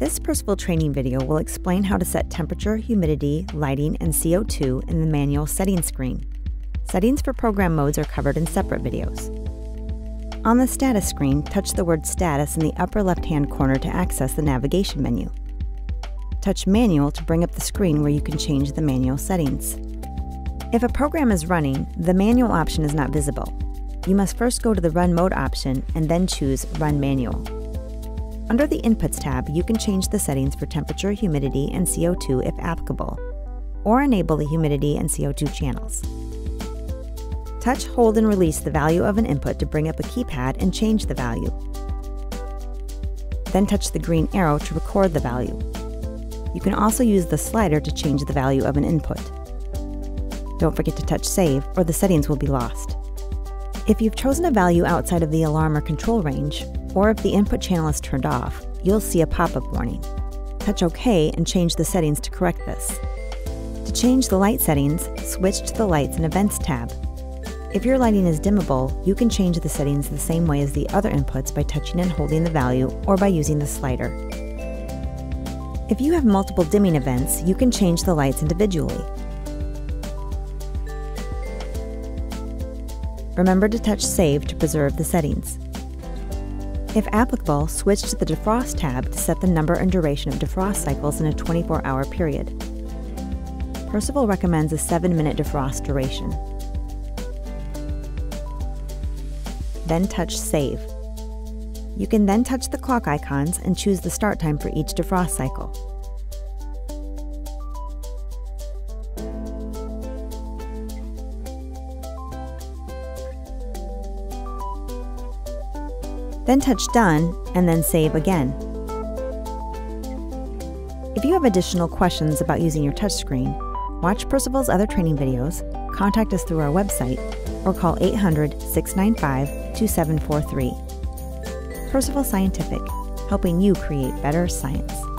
This Percival training video will explain how to set temperature, humidity, lighting, and CO2 in the manual settings screen. Settings for program modes are covered in separate videos. On the status screen, touch the word status in the upper left-hand corner to access the navigation menu. Touch manual to bring up the screen where you can change the manual settings. If a program is running, the manual option is not visible. You must first go to the Run Mode option and then choose Run Manual. Under the Inputs tab, you can change the settings for temperature, humidity, and CO2 if applicable, or enable the humidity and CO2 channels. Touch, hold, and release the value of an input to bring up a keypad and change the value. Then touch the green arrow to record the value. You can also use the slider to change the value of an input. Don't forget to touch Save, or the settings will be lost. If you've chosen a value outside of the alarm or control range, or if the input channel is turned off, you'll see a pop-up warning. Touch OK and change the settings to correct this. To change the light settings, switch to the Lights and Events tab. If your lighting is dimmable, you can change the settings the same way as the other inputs by touching and holding the value or by using the slider. If you have multiple dimming events, you can change the lights individually. Remember to touch Save to preserve the settings. If applicable, switch to the Defrost tab to set the number and duration of defrost cycles in a 24 hour period. Percival recommends a 7 minute defrost duration. Then touch Save. You can then touch the clock icons and choose the start time for each defrost cycle. Then touch Done, and then Save again. If you have additional questions about using your touchscreen, watch Percival's other training videos, contact us through our website, or call 800 695 2743. Percival Scientific, helping you create better science.